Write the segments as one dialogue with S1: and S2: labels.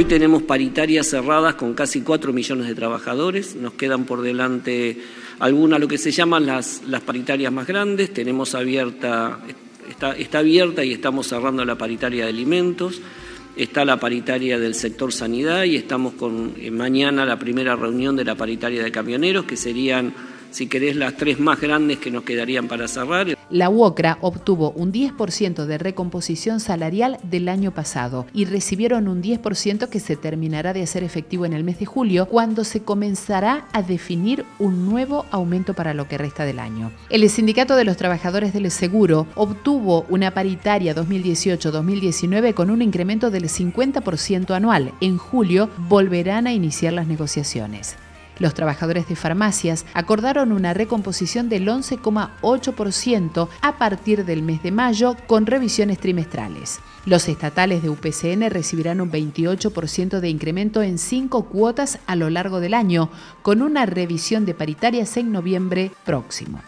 S1: Hoy tenemos paritarias cerradas con casi 4 millones de trabajadores, nos quedan por delante algunas, lo que se llaman las, las paritarias más grandes, tenemos abierta, está, está abierta y estamos cerrando la paritaria de alimentos, está la paritaria del sector sanidad y estamos con eh, mañana la primera reunión de la paritaria de camioneros, que serían si querés, las tres más grandes que nos quedarían para cerrar.
S2: La UOCRA obtuvo un 10% de recomposición salarial del año pasado y recibieron un 10% que se terminará de hacer efectivo en el mes de julio, cuando se comenzará a definir un nuevo aumento para lo que resta del año. El Sindicato de los Trabajadores del Seguro obtuvo una paritaria 2018-2019 con un incremento del 50% anual. En julio volverán a iniciar las negociaciones. Los trabajadores de farmacias acordaron una recomposición del 11,8% a partir del mes de mayo con revisiones trimestrales. Los estatales de UPCN recibirán un 28% de incremento en cinco cuotas a lo largo del año, con una revisión de paritarias en noviembre próximo.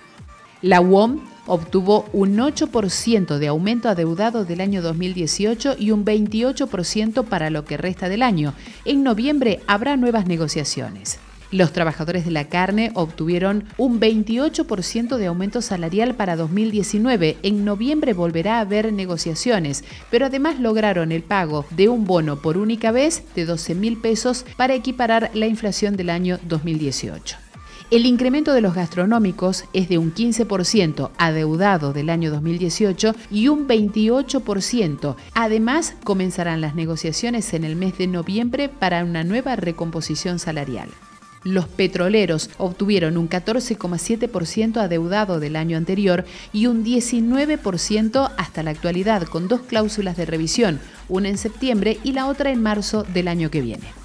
S2: La UOM obtuvo un 8% de aumento adeudado del año 2018 y un 28% para lo que resta del año. En noviembre habrá nuevas negociaciones. Los trabajadores de la carne obtuvieron un 28% de aumento salarial para 2019. En noviembre volverá a haber negociaciones, pero además lograron el pago de un bono por única vez de 12 mil pesos para equiparar la inflación del año 2018. El incremento de los gastronómicos es de un 15% adeudado del año 2018 y un 28%. Además, comenzarán las negociaciones en el mes de noviembre para una nueva recomposición salarial. Los petroleros obtuvieron un 14,7% adeudado del año anterior y un 19% hasta la actualidad, con dos cláusulas de revisión, una en septiembre y la otra en marzo del año que viene.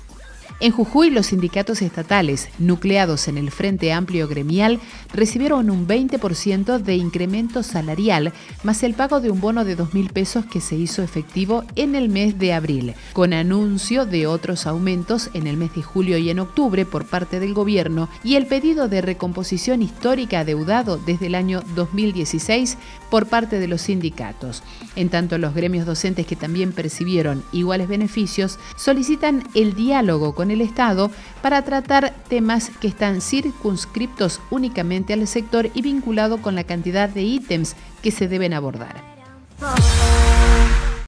S2: En Jujuy, los sindicatos estatales, nucleados en el Frente Amplio Gremial, recibieron un 20% de incremento salarial, más el pago de un bono de 2.000 pesos que se hizo efectivo en el mes de abril, con anuncio de otros aumentos en el mes de julio y en octubre por parte del gobierno y el pedido de recomposición histórica adeudado desde el año 2016 por parte de los sindicatos. En tanto, los gremios docentes que también percibieron iguales beneficios solicitan el diálogo con el Estado para tratar temas que están circunscriptos únicamente al sector y vinculado con la cantidad de ítems que se deben abordar.